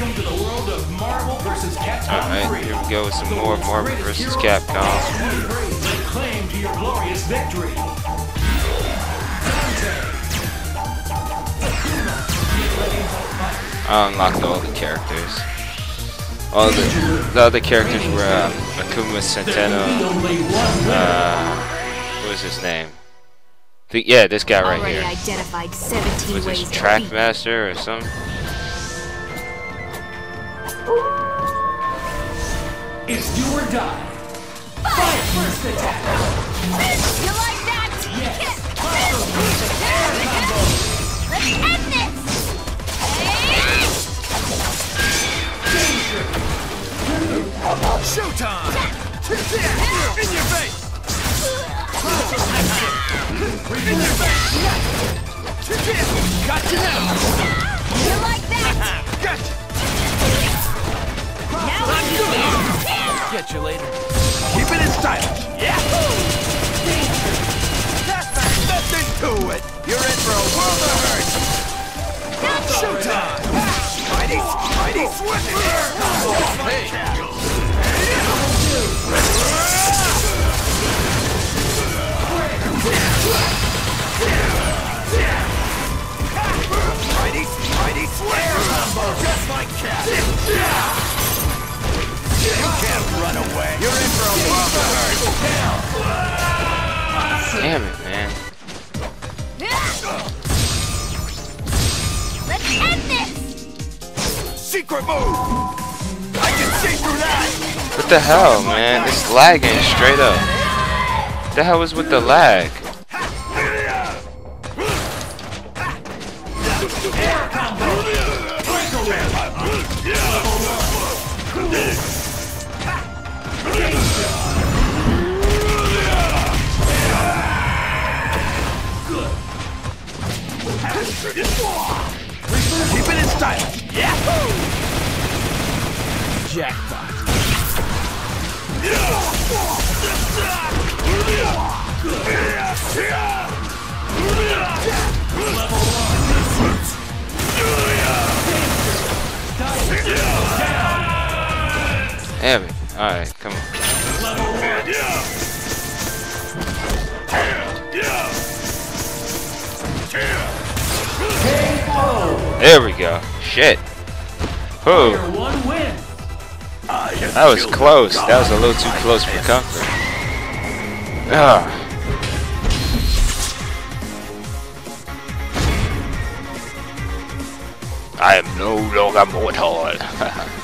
Welcome to the world of Marvel vs. Capcom Alright, 3. here we go with some The more world's Marvel greatest vs. Capcom. of 23. Lay claim to your glorious victory. I unlocked all the characters. All the the other characters were uh, Akuma Centeno. Only. Uh, what was his name? The, yeah, this guy right Already here. identified 17 Was this. Taskmaster or something? It's do or die. Fight first attack. You like that? Yes. Let's end this! Showtime! In your face! In your face! Gotcha now! Doing Get you later. Keep it in stylish. Yeah! Nothing to it! You're in for a world of hurt! Showtime! Mighty, mighty switch here! Damn it, man. Let's end this! Secret move! I can see through that! What the hell, man? It's lagging straight up. What the hell was with the lag? Keep it in style! Yahoo! Jackpot! Damn it. Alright, come on. There we go. Shit. Win. That was close. That was a little too close for comfort. Ah. I am no longer mortal.